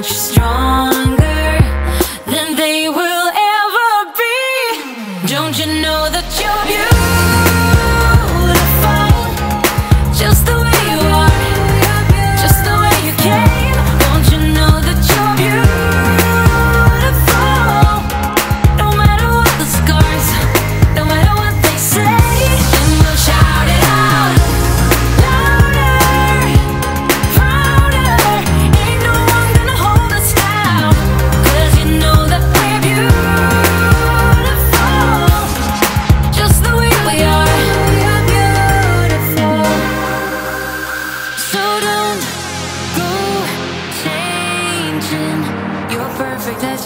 much strength.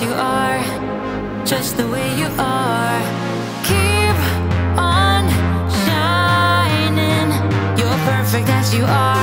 you are, just the way you are. Keep on shining, you're perfect as you are.